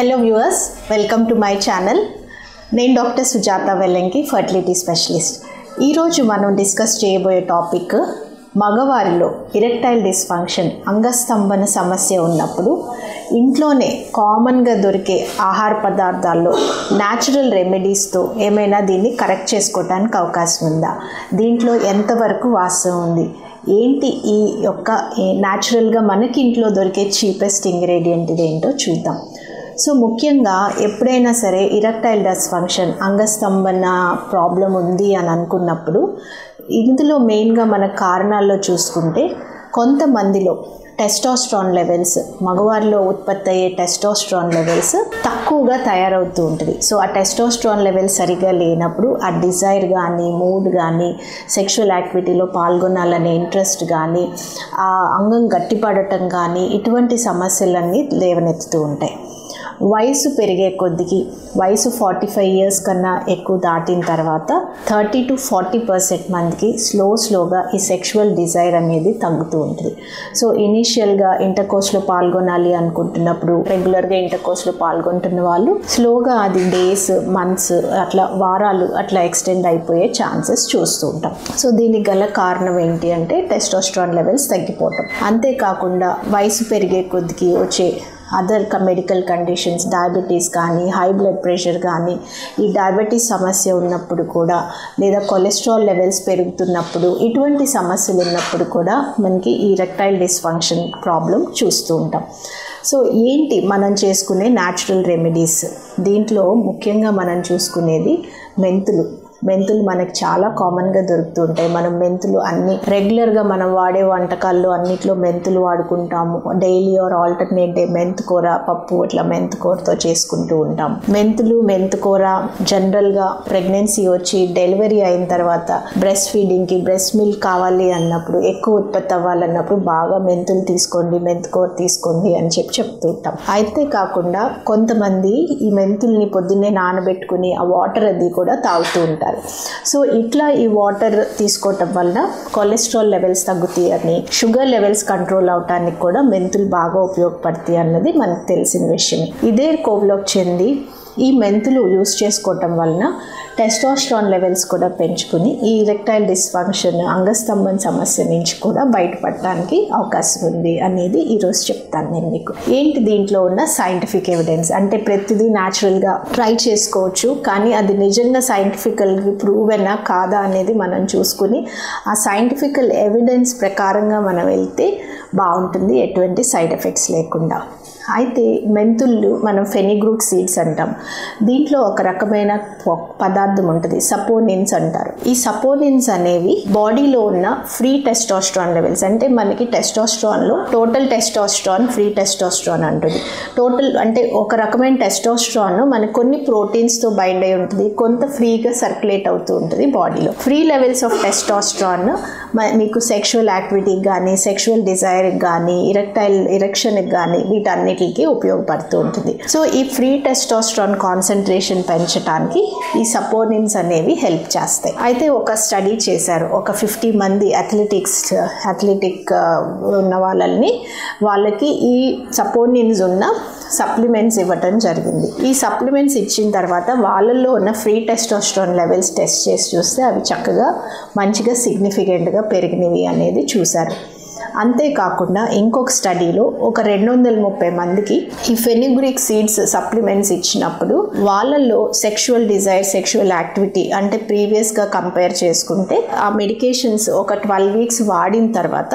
Hello viewers welcome to my channel నేను doctor Sujatha Vellanki fertility specialist ఈరోజు మనం discuss చేయబోయే టాపిక్ మగవారిలో ఇరెక్టైల్ డిస్ఫంక్షన్ అంగస్తంభన సమస్య ఉన్నప్పుడు ఇంట్లోనే కామన్గా దొరికే ఆహార పదార్థాల్లో న్యాచురల్ రెమెడీస్తో ఏమైనా దీన్ని కరెక్ట్ చేసుకోవడానికి అవకాశం ఉందా? దీంట్లో ఎంతవరకు వాస్తవం ఉంది? ఏంటి ఈ యొక్క న్యాచురల్గా మనకి ఇంట్లో దొరికే చీపెస్ట్ ఇంగ్రీడియంట్ ఇదేంటో చూద్దాం. సో ముఖ్యంగా ఎప్పుడైనా సరే ఇరక్టైల్ డస్ఫంక్షన్ అంగస్తంభన ప్రాబ్లం ఉంది అని అనుకున్నప్పుడు ఇందులో మెయిన్గా మన కారణాల్లో చూసుకుంటే కొంతమందిలో టెస్టోస్ట్రాన్ లెవెల్స్ మగవారిలో ఉత్పత్తి అయ్యే టెస్టోస్ట్రాన్ లెవెల్స్ తక్కువగా తయారవుతూ ఉంటుంది. సో ఆ టెస్టోస్ట్రాన్ లెవెల్స్ సరిగా లేనప్పుడు ఆ డిజైర్ కానీ మూడ్ కానీ సెక్షువల్ యాక్టివిటీలో పాల్గొనాలనే ఇంట్రెస్ట్ కానీ ఆ అంగం గట్టిపడటం కానీ ఇటువంటి సమస్యలన్నీ లేవనెత్తుతూ ఉంటాయి. వయసు పెరిగే కొద్దికి వయసు ఫార్టీ ఫైవ్ ఇయర్స్ కన్నా ఎక్కువ దాటిన తర్వాత థర్టీ టు ఫార్టీ పర్సెంట్ మందికి స్లో స్లోగా ఈ సెక్షువల్ డిజైర్ అనేది తగ్గుతూ ఉంటుంది. సో ఇనీషియల్గా ఇంటర్కోర్స్లో పాల్గొనాలి అనుకుంటున్నప్పుడు రెగ్యులర్గా ఇంటర్ కోర్స్లో పాల్గొంటున్న వాళ్ళు స్లోగా అది డేస్ మంత్స్ అట్లా వారాలు అట్లా ఎక్స్టెండ్ అయిపోయే ఛాన్సెస్ చూస్తూ ఉంటాం. సో దీనికి గల కారణం ఏంటి అంటే టెస్టోస్ట్రాన్ లెవెల్స్ తగ్గిపోవటం. అంతేకాకుండా వయసు పెరిగే కొద్దికి వచ్చే అదర్ మెడికల్ కండిషన్స్ డయాబెటీస్ కానీ హై బ్లడ్ ప్రెషర్ కానీ ఈ డయాబెటీస్ సమస్య ఉన్నప్పుడు కూడా లేదా కొలెస్ట్రాల్ లెవెల్స్ పెరుగుతున్నప్పుడు ఇటువంటి సమస్యలు ఉన్నప్పుడు కూడా మనకి ఈ రెక్టైల్ డిస్ఫంక్షన్ ప్రాబ్లం చూస్తూ ఉంటాం. సో ఏంటి మనం చేసుకునే న్యాచురల్ రెమెడీస్ దీంట్లో ముఖ్యంగా మనం చూసుకునేది మెంతులు. మెంతులు మనకు చాలా కామన్గా దొరుకుతూ ఉంటాయి మనం మెంతులు అన్ని రెగ్యులర్గా మనం వాడే వంటకాల్లో అన్నిట్లో మెంతులు వాడుకుంటాము. డైలీ ఆర్ ఆల్టర్నేట్ డే మెంతుకూర పప్పు ఇట్లా మెంతుకూరతో చేసుకుంటూ ఉంటాం. మెంతులు మెంతుకూర జనరల్గా ప్రెగ్నెన్సీ వచ్చి డెలివరీ అయిన తర్వాత బ్రెస్ట్ ఫీడింగ్కి బ్రెస్ట్ మిల్క్ కావాలి అన్నప్పుడు ఎక్కువ ఉత్పత్తి అవ్వాలన్నప్పుడు బాగా మెంతులు తీసుకోండి మెంతుకూర తీసుకోండి అని చెప్పి చెప్తూ ఉంటాం. అయితే కాకుండా కొంతమంది ఈ మెంతుల్ని పొద్దున్నే నానబెట్టుకుని ఆ వాటర్ అది కూడా తాగుతూ ఉంటారు. సో ఇట్లా ఈ వాటర్ తీసుకోవటం వలన కొలెస్ట్రాల్ లెవెల్స్ తగ్గుతాయి అని షుగర్ లెవెల్స్ కంట్రోల్ అవటానికి కూడా మెంతులు బాగా ఉపయోగపడతాయి అన్నది మనకు తెలిసిన విషయం ఇదే కోవ్లోకి చెంది ఈ మెంతులు యూస్ చేసుకోవటం వలన టెస్టోస్ట్రాన్ లెవెల్స్ కూడా పెంచుకుని ఈ రెక్టైల్ డిస్ఫంక్షన్ అంగస్తంభం సమస్య నుంచి కూడా బయటపడటానికి అవకాశం ఉంది అనేది ఈరోజు చెప్తాను నేను మీకు. ఏంటి దీంట్లో ఉన్న సైంటిఫిక్ ఎవిడెన్స్ అంటే ప్రతిదీ న్యాచురల్గా ట్రై చేసుకోవచ్చు కానీ అది నిజంగా సైంటిఫికల్గా ప్రూవెనా కాదా అనేది మనం చూసుకుని ఆ సైంటిఫికల్ ఎవిడెన్స్ ప్రకారంగా మనం వెళ్తే బాగుంటుంది ఎటువంటి సైడ్ ఎఫెక్ట్స్ లేకుండా. అయితే మెంతుళ్ళు మనం ఫెనిగ్రూట్ సీడ్స్ అంటాం. దీంట్లో ఒక రకమైన పదార్థం ఉంటుంది సపోనిన్స్ అంటారు. ఈ సపోనిన్స్ అనేవి బాడీలో ఉన్న ఫ్రీ టెస్టోస్ట్రాన్ లెవెల్స్. అంటే మనకి టెస్టోస్ట్రాన్లో టోటల్ టెస్టోస్ట్రాన్ ఫ్రీ టెస్టోస్ట్రాన్ అంటుంది. టోటల్ అంటే ఒక రకమైన టెస్టోస్ట్రాన్ మనకు కొన్ని ప్రోటీన్స్తో బైండ్ అయి ఉంటుంది కొంత ఫ్రీగా సర్క్యులేట్ అవుతూ ఉంటుంది బాడీలో. ఫ్రీ లెవెల్స్ ఆఫ్ టెస్టోస్ట్రాన్ మీకు సెక్షువల్ యాక్టివిటీకి కానీ సెక్షువల్ డిజైర్కి కానీ ఇరెక్టైల్ ఇరెక్షన్కి కానీ వీటన్నిటి అన్నిటికీ ఉపయోగపడుతూ ఉంటుంది. సో ఈ ఫ్రీ టెస్టోస్ట్రాన్ కాన్సన్ట్రేషన్ పెంచడానికి ఈ సపోనిన్స్ అనేవి హెల్ప్ చేస్తాయి. అయితే ఒక స్టడీ చేశారు. ఒక ఫిఫ్టీ మంది అథ్లెటిక్స్ అథ్లెటిక్ uh, ఉన్న వాళ్ళని వాళ్ళకి ఈ సపోనిన్స్ ఉన్న సప్లిమెంట్స్ ఇవ్వటం జరిగింది. ఈ సప్లిమెంట్స్ ఇచ్చిన తర్వాత వాళ్ళల్లో ఉన్న ఫ్రీ టెస్టోస్ట్రాన్ లెవెల్స్ టెస్ట్ చేసి చూస్తే అవి చక్కగా మంచిగా సిగ్నిఫికెంట్గా పెరిగినవి అనేది చూశారు. అంతేకాకుండా ఇంకొక స్టడీలో ఒక రెండు వందల ముప్పై మందికి ఈ ఫెనిగ్రిక్ సీడ్స్ సప్లిమెంట్స్ ఇచ్చినప్పుడు వాళ్ళల్లో సెక్షువల్ డిజైర్ సెక్షువల్ యాక్టివిటీ అంటే ప్రీవియస్గా కంపేర్ చేసుకుంటే ఆ మెడికేషన్స్ ఒక ట్వెల్వ్ వీక్స్ వాడిన తర్వాత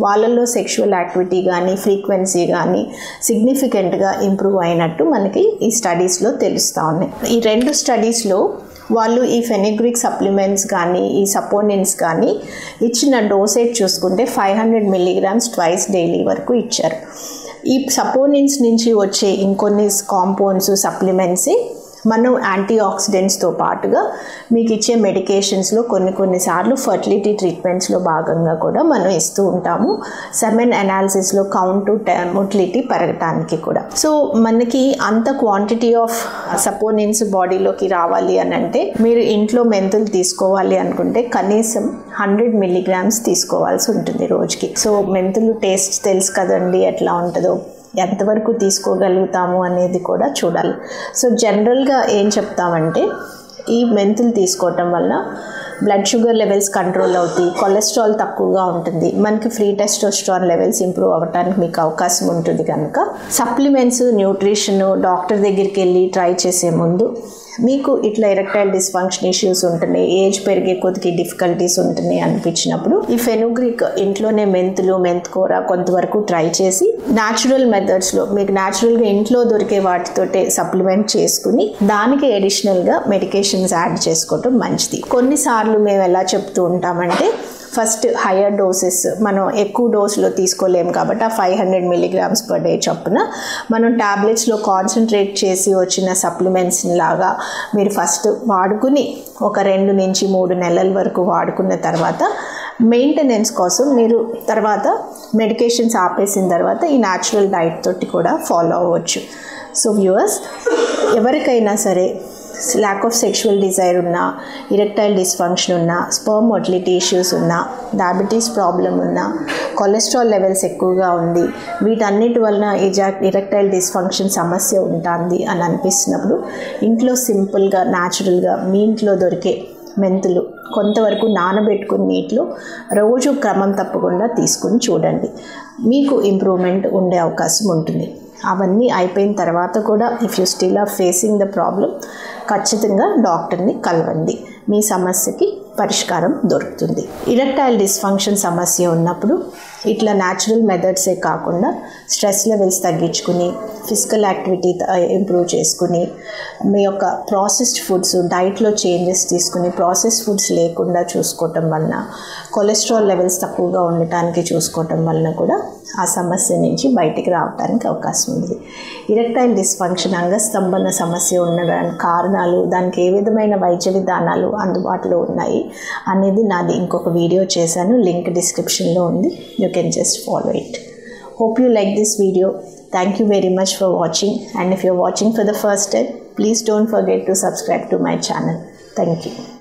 వాళ్ళల్లో సెక్షువల్ యాక్టివిటీ కానీ ఫ్రీక్వెన్సీ కానీ సిగ్నిఫికెంట్గా ఇంప్రూవ్ అయినట్టు మనకి ఈ స్టడీస్లో తెలుస్తూ ఉన్నాయి. ఈ రెండు స్టడీస్లో వాళ్ళు ఈ ఫెనిగ్రిక్ సప్లిమెంట్స్ కానీ ఈ సపోనిన్స్ కానీ ఇచ్చిన డోసేజ్ చూసుకుంటే five hundred milligrams twice daily వరకు ఇచ్చారు. ఈ సపోనిన్స్ నుంచి వచ్చే ఇంకొన్ని కాంపౌండ్స్ సప్లిమెంట్స్ మనం యాంటీ ఆక్సిడెంట్స్తో పాటుగా మీకు ఇచ్చే మెడికేషన్స్లో కొన్ని కొన్నిసార్లు ఫర్టిలిటీ ట్రీట్మెంట్స్లో భాగంగా కూడా మనం ఇస్తూ ఉంటాము. సెమెన్ అనాలిసిస్లో కౌంట్ మొటిలిటీ పెరగటానికి కూడా. సో మనకి అంత క్వాంటిటీ ఆఫ్ సపోనిన్స్ బాడీలోకి రావాలి అని అంటే మీరు ఇంట్లో మెంతులు తీసుకోవాలి అనుకుంటే కనీసం హండ్రెడ్ మిల్లీగ్రామ్స్ తీసుకోవాల్సి ఉంటుంది రోజుకి. సో మెంతులు టేస్ట్ తెలుసు కదండి ఎట్లా ఉంటుందో. ఎంతవరకు తీసుకోగలుగుతాము అనేది కూడా చూడాలి. సో జనరల్గా ఏం చెప్తామంటే ఈ మెంతులు తీసుకోవటం వల్ల బ్లడ్ షుగర్ లెవెల్స్ కంట్రోల్ అవుతాయి కొలెస్ట్రాల్ తక్కువగా ఉంటుంది. మనకి ఫ్రీ టెస్టోస్ట్రాన్ లెవెల్స్ ఇంప్రూవ్ అవ్వడానికి మీకు అవకాశం ఉంటుంది కనుక. సప్లిమెంట్స్ న్యూట్రిషన్ డాక్టర్ దగ్గరికి వెళ్ళి ట్రై చేసే ముందు మీకు ఇట్లా ఎరెక్టైల్ డిస్ఫంక్షన్ ఇష్యూస్ ఉంటున్నాయి ఏజ్ పెరిగే కొద్దికి డిఫికల్టీస్ ఉంటున్నాయి అనిపించినప్పుడు ఈ ఫెనుగ్రిక్ ఇంట్లోనే మెంతులు మెంతుకూర కొంతవరకు ట్రై చేసి న్యాచురల్ మెథడ్స్లో మీకు న్యాచురల్గా ఇంట్లో దొరికే వాటితోటే సప్లిమెంట్ చేసుకుని దానికి అడిషనల్గా మెడికేషన్స్ యాడ్ చేసుకోవటం మంచిది. కొన్నిసార్లు మేము ఎలా చెప్తూ ఉంటామంటే ఫస్ట్ హయ్యర్ డోసెస్ మనం ఎక్కువ డోసులో తీసుకోలేము కాబట్టి ఆ five hundred milligrams per day చొప్పున మనం ట్యాబ్లెట్స్లో కాన్సన్ట్రేట్ చేసి వచ్చిన సప్లిమెంట్స్ లాగా మీరు ఫస్ట్ వాడుకుని ఒక రెండు నుంచి మూడు నెలల వరకు వాడుకున్న తర్వాత మెయింటెనెన్స్ కోసం మీరు తర్వాత మెడికేషన్స్ ఆపేసిన తర్వాత ఈ న్యాచురల్ డైట్ తోటి కూడా ఫాలో అవ్వచ్చు. సో వ్యూవర్స్ ఎవరికైనా సరే ల్యాక్ ఆఫ్ సెక్షువల్ డిజైర్ ఉన్నా ఇరెక్టైల్ డిస్ఫంక్షన్ ఉన్నా స్పర్మ్ మొటిలిటీ ఇష్యూస్ ఉన్నా డయాబెటీస్ ప్రాబ్లం ఉన్నా కొలెస్ట్రాల్ లెవెల్స్ ఎక్కువగా ఉంది వీటన్నిటి వలన ఇజా ఇరెక్టైల్ డిస్ఫంక్షన్ సమస్య ఉంటుంది అని అనిపిస్తున్నప్పుడు ఇంట్లో సింపుల్గా న్యాచురల్గా మీ ఇంట్లో దొరికే మెంతులు కొంతవరకు నానబెట్టుకుని నీటిలో రోజు క్రమం తప్పకుండా తీసుకుని చూడండి. మీకు ఇంప్రూవ్మెంట్ ఉండే అవకాశం ఉంటుంది. అవన్నీ అయిపోయిన తర్వాత కూడా if you still are facing the problem ఖచ్చితంగా డాక్టర్ని కలవండి. మీ సమస్యకి పరిష్కారం దొరుకుతుంది. ఇరెక్టైల్ డిస్ఫంక్షన్ సమస్య ఉన్నప్పుడు ఇట్లా న్యాచురల్ మెథడ్సే కాకుండా స్ట్రెస్ లెవెల్స్ తగ్గించుకుని ఫిజికల్ యాక్టివిటీ ఇంప్రూవ్ చేసుకుని మీ యొక్క ప్రాసెస్డ్ ఫుడ్స్ డైట్లో చేంజెస్ తీసుకుని ప్రాసెస్ ఫుడ్స్ లేకుండా చూసుకోవటం వలన కొలెస్ట్రాల్ లెవెల్స్ తక్కువగా ఉండటానికి చూసుకోవటం వలన కూడా ఆ సమస్య నుంచి బయటికి రావడానికి అవకాశం ఉంది. ఇరెక్టైల్ డిస్ఫంక్షన్ అంగస్తంభన సమస్య ఉండడానికి కారణాలు దానికి ఏ విధమైన వైద్య విధానాలు అందుబాటులో ఉన్నాయి అనేది నాది ఇంకొక వీడియో చేశాను. లింక్ డిస్క్రిప్షన్లో ఉంది. you can just follow it. Hope you like this video. Thank you very much for watching. And if you're watching for the first time please don't forget to subscribe to my channel. Thank you.